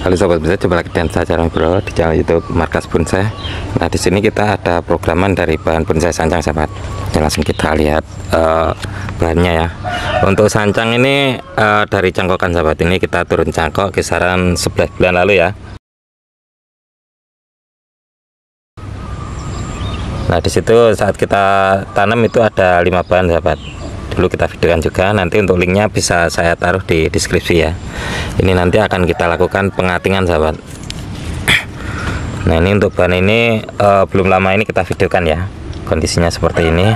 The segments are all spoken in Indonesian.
Halo sobat bonsai, coba lagi dan saya Jarang Bro di channel YouTube Markas Bonsai. Nah di sini kita ada programan dari bahan bonsai sancang sahabat. Ya, langsung kita lihat uh, bahannya ya. Untuk sancang ini uh, dari cangkokan sahabat ini kita turun cangkok kisaran 11 bulan lalu ya. Nah di situ saat kita tanam itu ada lima bahan sahabat dulu kita videokan juga nanti untuk linknya bisa saya taruh di deskripsi ya. Ini nanti akan kita lakukan pengatingan sahabat. Nah ini untuk bahan ini uh, belum lama ini kita videokan ya kondisinya seperti ini.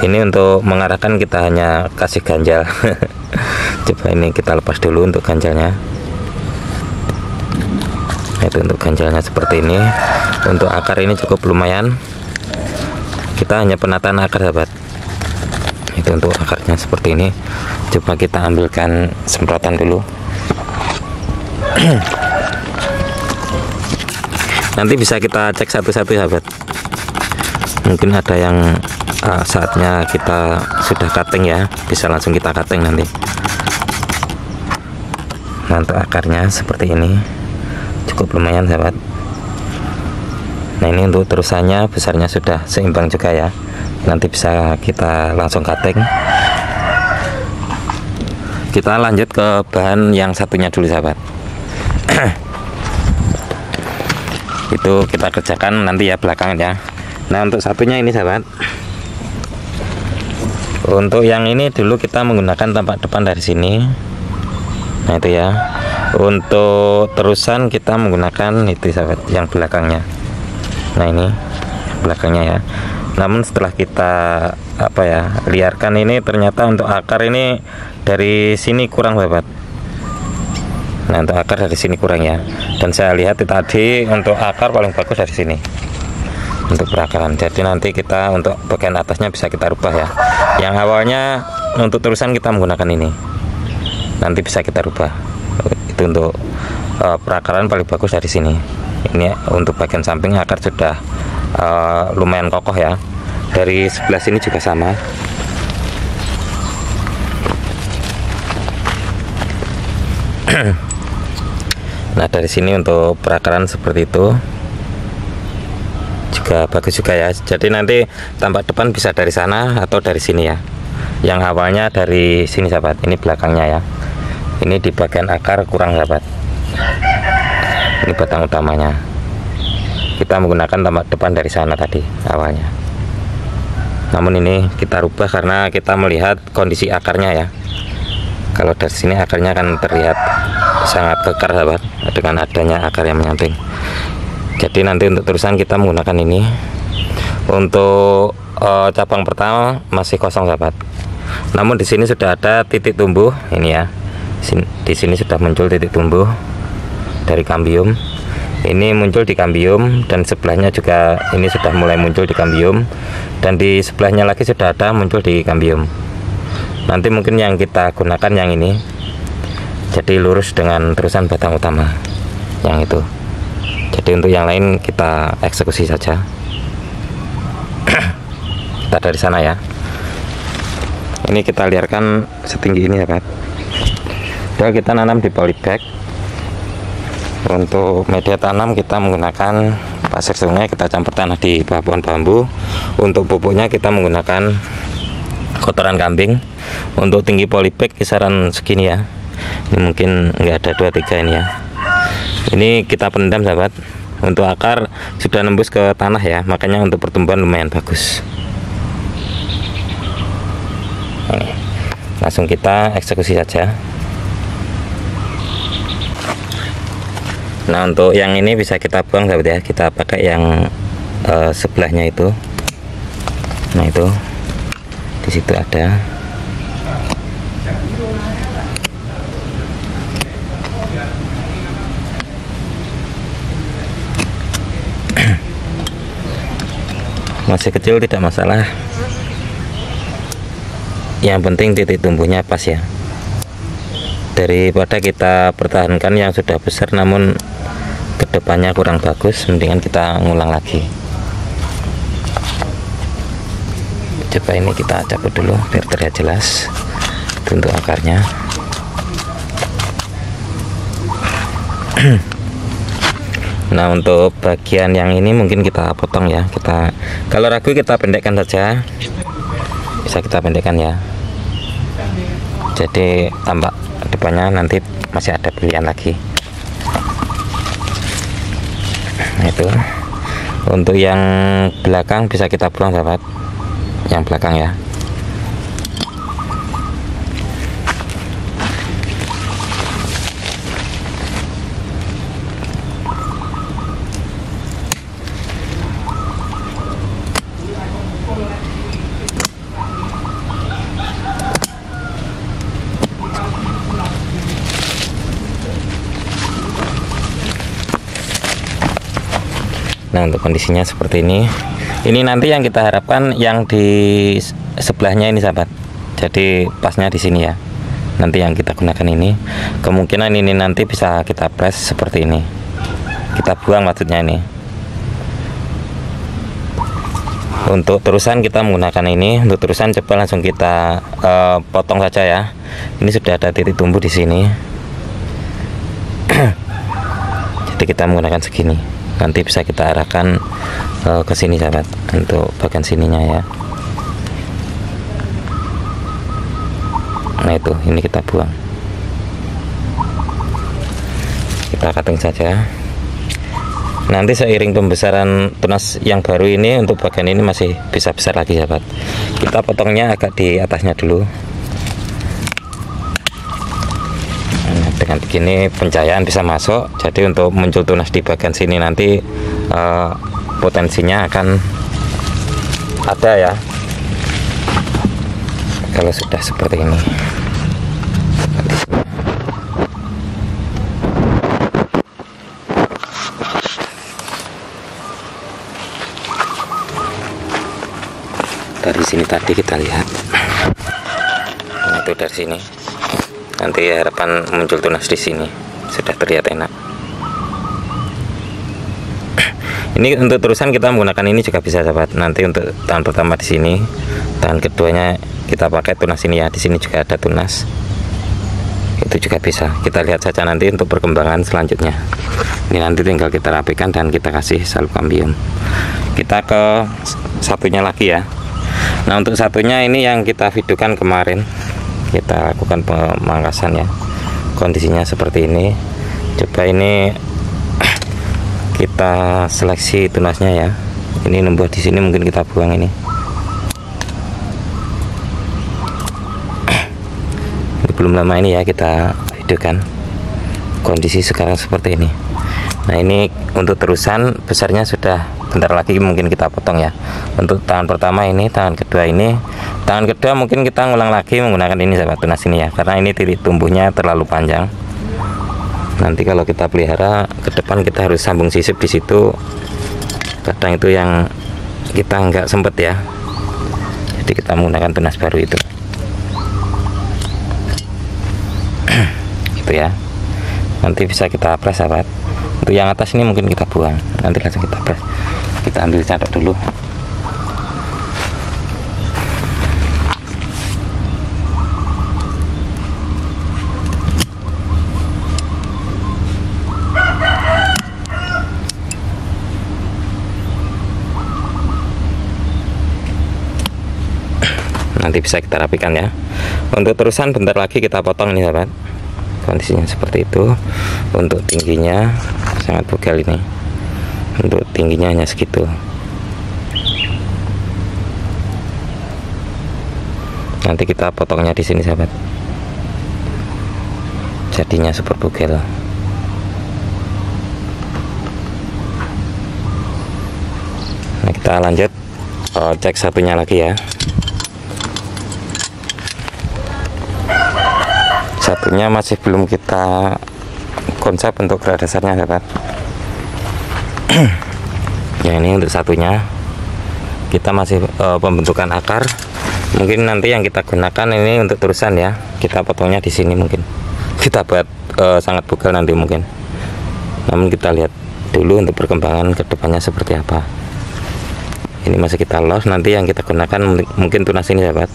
Ini untuk mengarahkan kita hanya kasih ganjal. Coba ini kita lepas dulu untuk ganjalnya. Itu untuk ganjalnya seperti ini. Untuk akar ini cukup lumayan. Kita hanya penataan akar sahabat itu untuk akarnya seperti ini. Coba kita ambilkan semprotan dulu. Nanti bisa kita cek satu-satu sahabat. Mungkin ada yang uh, saatnya kita sudah cutting ya. Bisa langsung kita cutting nanti. Nah akarnya seperti ini. Cukup lumayan sahabat. Nah ini untuk terusannya besarnya sudah seimbang juga ya nanti bisa kita langsung cutting. Kita lanjut ke bahan yang satunya dulu sahabat. Itu kita kerjakan nanti ya belakangan ya. Nah untuk satunya ini sahabat. Untuk yang ini dulu kita menggunakan tampak depan dari sini. Nah itu ya. Untuk terusan kita menggunakan itu sahabat yang belakangnya. Nah ini belakangnya ya namun setelah kita apa ya liarkan ini ternyata untuk akar ini dari sini kurang sahabat nah untuk akar dari sini kurang ya. Dan saya lihat tadi untuk akar paling bagus dari sini. Untuk perakaran. Jadi nanti kita untuk bagian atasnya bisa kita rubah ya. Yang awalnya untuk terusan kita menggunakan ini. Nanti bisa kita rubah. Itu untuk uh, perakaran paling bagus dari sini. Ini untuk bagian samping akar sudah uh, lumayan kokoh ya. Dari sebelah sini juga sama. Nah dari sini untuk perakaran seperti itu juga bagus juga ya. Jadi nanti tampak depan bisa dari sana atau dari sini ya. Yang awalnya dari sini sahabat. Ini belakangnya ya. Ini di bagian akar kurang sahabat. Ini batang utamanya kita menggunakan tampak depan dari sana tadi awalnya. Namun ini kita rubah karena kita melihat kondisi akarnya ya. Kalau dari sini akarnya akan terlihat sangat kekar sahabat dengan adanya akar yang menyamping. Jadi nanti untuk terusan kita menggunakan ini. Untuk uh, cabang pertama masih kosong sahabat. Namun di sini sudah ada titik tumbuh ini ya. Di sini sudah muncul titik tumbuh dari kambium ini muncul di kambium dan sebelahnya juga ini sudah mulai muncul di kambium dan di sebelahnya lagi sudah ada muncul di kambium nanti mungkin yang kita gunakan yang ini. Jadi lurus dengan terusan batang utama yang itu. Jadi untuk yang lain kita eksekusi saja. Kita dari sana ya. Ini kita liarkan setinggi ini ya Pak dan kita nanam di polybag untuk media tanam kita menggunakan pasir sungai kita campur tanah di bawah pohon bambu. Untuk pupuknya kita menggunakan kotoran kambing. Untuk tinggi polybag kisaran segini ya. Ini mungkin enggak ada dua tiga ini ya. Ini kita pendam sahabat. Untuk akar sudah nembus ke tanah ya. Makanya untuk pertumbuhan lumayan bagus. Langsung kita eksekusi saja nah untuk yang ini bisa kita buang sahabat ya. Kita pakai yang uh, sebelahnya itu. Nah itu. Di situ ada. Masih kecil tidak masalah. Yang penting titik tumbuhnya pas ya. Daripada kita pertahankan yang sudah besar namun ke depannya kurang bagus mendingan kita ngulang lagi. Coba ini kita cabut dulu biar terlihat jelas untuk akarnya. Nah untuk bagian yang ini mungkin kita potong ya. Kita kalau ragu kita pendekkan saja. Bisa kita pendekkan ya. Jadi tambah depannya nanti masih ada pilihan lagi itu. Untuk yang belakang bisa kita buang sahabat. Yang belakang ya Nah untuk kondisinya seperti ini. Ini nanti yang kita harapkan yang di sebelahnya ini sahabat. Jadi pasnya di sini ya. Nanti yang kita gunakan ini. Kemungkinan ini nanti bisa kita press seperti ini. Kita buang maksudnya ini. Untuk terusan kita menggunakan ini Untuk terusan coba langsung kita uh, potong saja ya. Ini sudah ada titik tumbuh di sini. Jadi kita menggunakan segini nanti bisa kita arahkan uh, ke sini sahabat untuk bagian sininya ya. Nah itu ini kita buang. Kita cutting saja. Nanti seiring pembesaran tunas yang baru ini untuk bagian ini masih bisa besar lagi sahabat. Kita potongnya agak di atasnya dulu dengan begini pencahayaan bisa masuk. Jadi untuk muncul tunas di bagian sini nanti uh, potensinya akan ada ya. Kalau sudah seperti ini. Dari sini tadi kita lihat. Nah, itu dari sini nanti harapan muncul tunas di sini. Sudah terlihat enak. Ini untuk terusan kita menggunakan ini juga bisa sahabat nanti untuk tahun pertama di sini tahun keduanya kita pakai tunas ini ya. Di sini juga ada tunas. Itu juga bisa. Kita lihat saja nanti untuk perkembangan selanjutnya. Ini nanti tinggal kita rapikan dan kita kasih salub kambium kita ke satunya lagi ya. Nah untuk satunya ini yang kita videokan kemarin kita lakukan pemangkasan ya. Kondisinya seperti ini. Coba ini kita seleksi tunasnya ya. Ini nembus di sini mungkin kita buang ini. Belum lama ini ya kita videokan kondisi sekarang seperti ini. Nah ini untuk terusan besarnya sudah bentar lagi mungkin kita potong ya. Untuk tangan pertama ini tangan kedua ini. Tangan kedua mungkin kita ngulang lagi menggunakan ini sahabat tunas ini ya karena ini titik tumbuhnya terlalu panjang. Nanti kalau kita pelihara ke depan kita harus sambung sisip di situ. Kadang itu yang kita nggak sempet ya. Jadi kita menggunakan tunas baru itu. Itu ya. Nanti bisa kita press sahabat. Untuk yang atas ini mungkin kita buang. Nanti langsung kita press kita ambil cadok dulu. Nanti bisa kita rapikan ya. Untuk terusan bentar lagi kita potong nih sahabat. Kondisinya seperti itu. Untuk tingginya sangat bugal ini untuk tingginya hanya segitu. Nanti kita potongnya di sini sahabat. Jadinya super bugel. Nah kita lanjut. Oh, cek satunya lagi ya. Satunya masih belum kita konsep untuk gerak dasarnya sahabat ya ini untuk satunya. Kita masih uh, pembentukan akar. Mungkin nanti yang kita gunakan ini untuk terusan ya. Kita potongnya di sini mungkin. Kita buat uh, sangat bugal nanti mungkin. Namun kita lihat dulu untuk perkembangan ke depannya seperti apa. Ini masih kita los. Nanti yang kita gunakan mungkin tunas ini sahabat.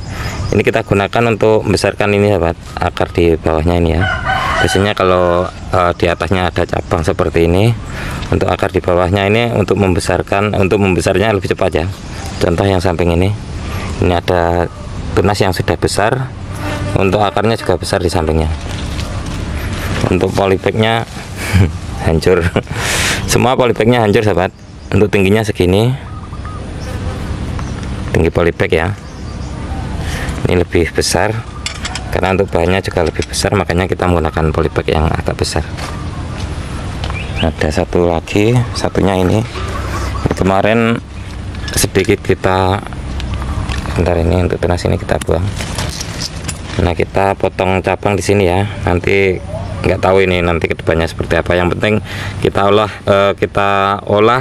Ini kita gunakan untuk membesarkan ini sahabat akar di bawahnya ini ya biasanya kalau uh, di atasnya ada cabang seperti ini untuk akar di bawahnya ini untuk membesarkan untuk membesarnya lebih cepat ya. Contoh yang samping ini ini ada tunas yang sudah besar untuk akarnya juga besar di sampingnya. Untuk polybagnya hancur. Semua polybagnya hancur sahabat. Untuk tingginya segini. Tinggi polybag ya. Ini lebih besar karena untuk bahannya juga lebih besar makanya kita menggunakan polybag yang agak besar. Ada satu lagi satunya ini. Kemarin sedikit kita bentar ini untuk tunas ini kita buang. Nah kita potong cabang di sini ya. Nanti nggak tahu ini nanti ke depannya seperti apa. Yang penting kita olah eh, kita olah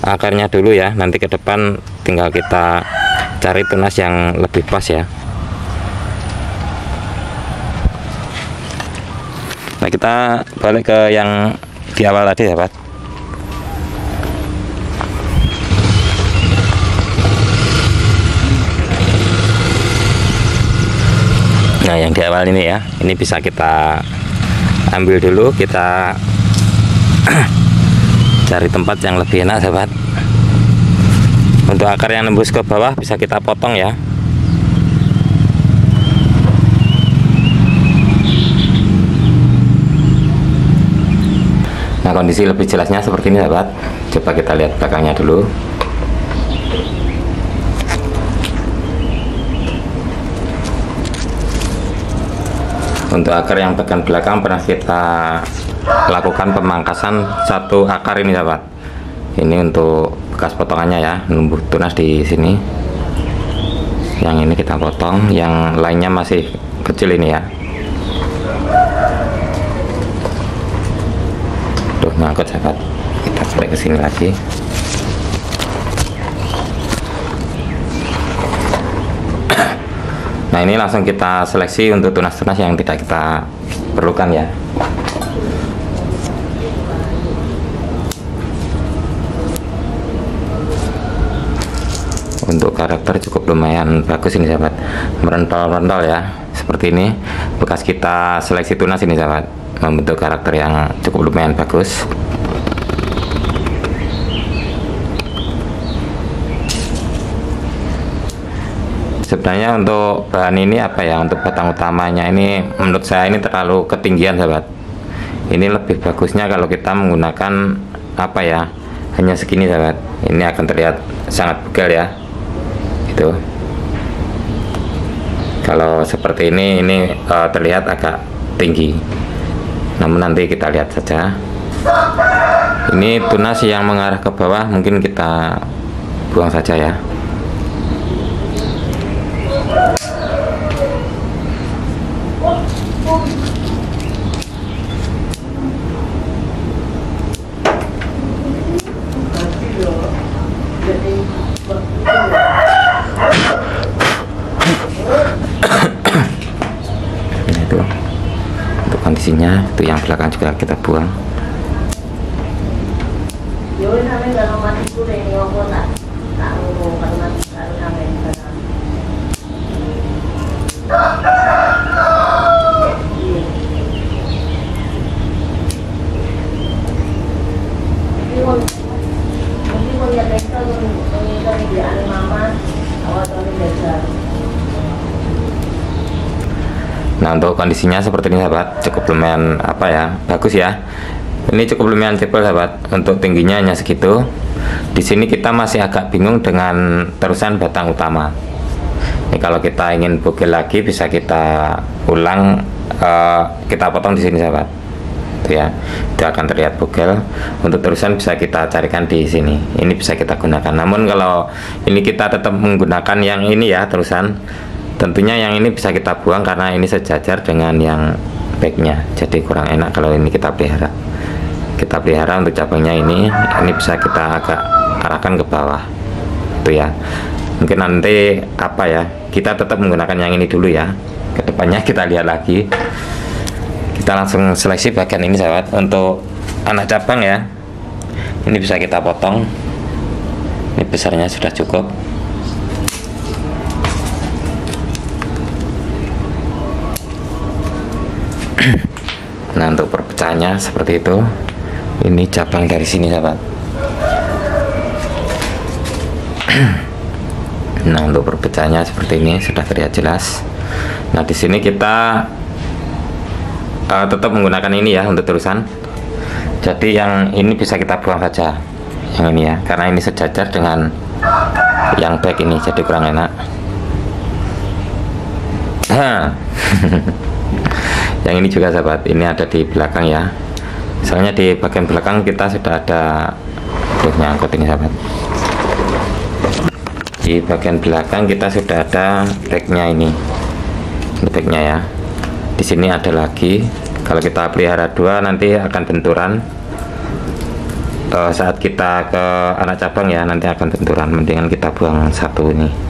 akarnya dulu ya. Nanti ke depan tinggal kita cari tunas yang lebih pas ya kita balik ke yang di awal tadi ya Pak? Nah yang di awal ini ya ini bisa kita ambil dulu kita cari tempat yang lebih enak sahabat untuk akar yang nembus ke bawah bisa kita potong ya Nah kondisi lebih jelasnya seperti ini sahabat Coba kita lihat belakangnya dulu. Untuk akar yang bagian belakang pernah kita lakukan pemangkasan satu akar ini sahabat Ini untuk bekas potongannya ya Numbuh tunas di sini. Yang ini kita potong Yang lainnya masih kecil ini ya ngangkut sahabat kita balik ke sini lagi. Nah ini langsung kita seleksi untuk tunas-tunas yang tidak kita perlukan ya. Untuk karakter cukup lumayan bagus ini sahabat. Merental-rental ya. Seperti ini. Bekas kita seleksi tunas ini sahabat membentuk karakter yang cukup lumayan bagus. Sebenarnya untuk bahan ini apa ya? Untuk batang utamanya ini menurut saya ini terlalu ketinggian sahabat. Ini lebih bagusnya kalau kita menggunakan apa ya hanya segini sahabat. Ini akan terlihat sangat begal ya. Itu. Kalau seperti ini ini uh, terlihat agak tinggi namun nanti kita lihat saja. Ini tunas yang mengarah ke bawah mungkin kita buang saja ya kondisinya itu yang belakang juga kita buang kondisinya seperti ini sahabat. Cukup lumayan apa ya bagus ya. Ini cukup lumayan jebol sahabat. Untuk tingginya hanya segitu. Di sini kita masih agak bingung dengan terusan batang utama. Ini kalau kita ingin bugil lagi bisa kita ulang uh, kita potong di sini sahabat. Ya. Itu akan terlihat bugel untuk terusan bisa kita carikan di sini. Ini bisa kita gunakan. Namun kalau ini kita tetap menggunakan yang ini ya terusan tentunya yang ini bisa kita buang karena ini sejajar dengan yang backnya. Jadi kurang enak kalau ini kita pelihara. Kita pelihara untuk cabangnya ini. Ini bisa kita agak arahkan ke bawah. Itu ya. Mungkin nanti apa ya kita tetap menggunakan yang ini dulu ya. Ke depannya kita lihat lagi. Kita langsung seleksi bagian ini sahabat. Untuk anak cabang ya. Ini bisa kita potong. Ini besarnya sudah cukup nah untuk perpecahannya seperti itu. Ini cabang dari sini sahabat. Nah untuk perpecahannya seperti ini sudah terlihat jelas. Nah di sini kita uh, tetap menggunakan ini ya untuk terusan. Jadi yang ini bisa kita buang saja yang ini ya. Karena ini sejajar dengan yang back ini jadi kurang enak yang ini juga sahabat ini ada di belakang ya. Misalnya di bagian belakang kita sudah ada terusnya angkut ini sahabat. Di bagian belakang kita sudah ada backnya ini. Backnya ya. Di sini ada lagi. Kalau kita pelihara dua nanti akan benturan. Saat kita ke anak cabang ya nanti akan benturan. Mendingan kita buang satu ini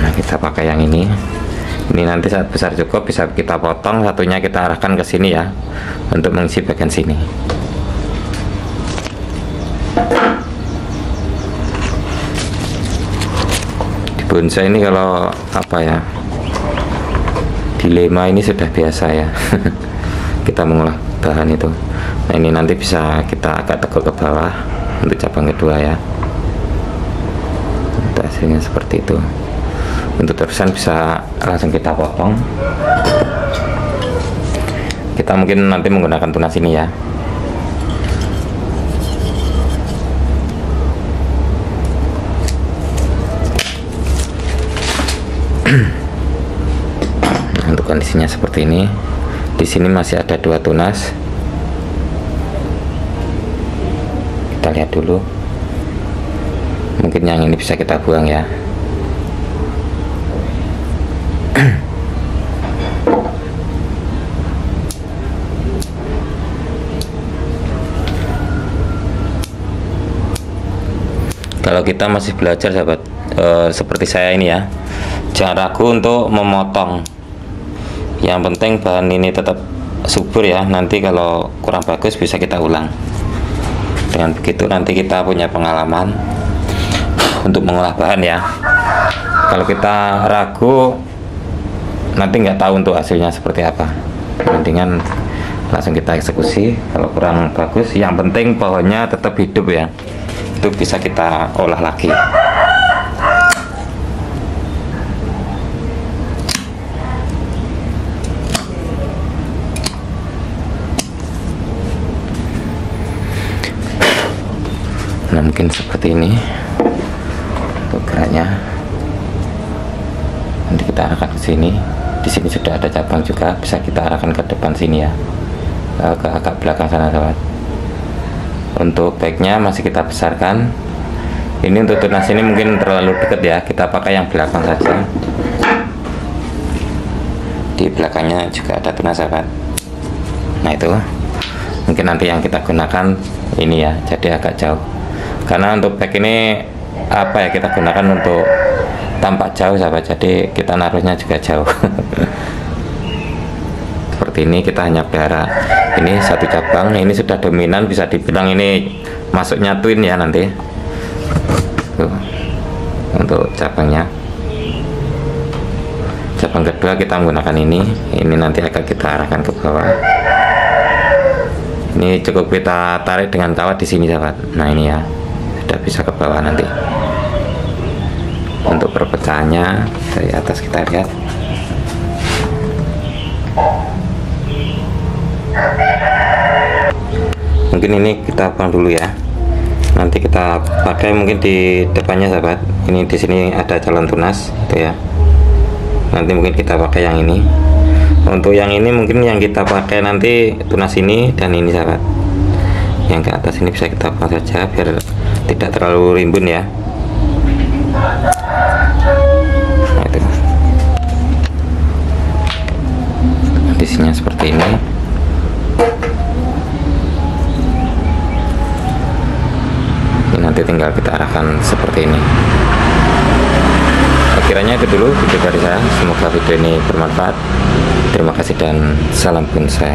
nah kita pakai yang ini. Ini nanti saat besar cukup bisa kita potong satunya kita arahkan ke sini ya untuk mengisi bagian sini. Di bonsai ini kalau apa ya dilema ini sudah biasa ya. Kita mengolah bahan itu. Nah ini nanti bisa kita agak teguk ke bawah untuk cabang kedua ya. Untuk hasilnya seperti itu untuk terusan bisa langsung kita potong. Kita mungkin nanti menggunakan tunas ini ya. Untuk kondisinya seperti ini. Di sini masih ada dua tunas. Kita lihat dulu. Mungkin yang ini bisa kita buang ya kalau kita masih belajar sahabat e, seperti saya ini ya jangan ragu untuk memotong. Yang penting bahan ini tetap subur ya nanti kalau kurang bagus bisa kita ulang. Dengan begitu nanti kita punya pengalaman untuk mengolah bahan ya. Kalau kita ragu nanti nggak tahu untuk hasilnya seperti apa. Mendingan langsung kita eksekusi. Kalau kurang bagus yang penting pohonnya tetap hidup ya. Itu bisa kita olah lagi. Nah mungkin seperti ini. Untuk geraknya. Nanti kita arahkan ke sini di sini sudah ada cabang juga bisa kita arahkan ke depan sini ya. Ke agak belakang sana sahabat. Untuk backnya masih kita besarkan. Ini untuk tunas ini mungkin terlalu dekat ya kita pakai yang belakang saja. Di belakangnya juga ada tunas sahabat. Nah itu. Mungkin nanti yang kita gunakan ini ya jadi agak jauh. Karena untuk back ini apa ya kita gunakan untuk tampak jauh sahabat. Jadi kita naruhnya juga jauh seperti ini kita hanya pelihara ini satu cabang. Ini sudah dominan bisa dibilang ini masuknya twin ya nanti. Tuh, untuk cabangnya. Cabang kedua kita menggunakan ini. Ini nanti akan kita arahkan ke bawah. Ini cukup kita tarik dengan kawat di sini sahabat. Nah ini ya sudah bisa ke bawah nanti. Untuk perpecahannya dari atas kita lihat mungkin ini kita buang dulu ya. Nanti kita pakai mungkin di depannya sahabat. Ini di sini ada calon tunas itu ya. Nanti mungkin kita pakai yang ini. Untuk yang ini mungkin yang kita pakai nanti tunas ini dan ini sahabat. Yang ke atas ini bisa kita buang saja biar tidak terlalu rimbun ya. Nah, itu. Kondisinya seperti ini nanti tinggal kita arahkan seperti ini. Kiranya itu dulu video dari saya. Semoga video ini bermanfaat. Terima kasih dan salam bonsai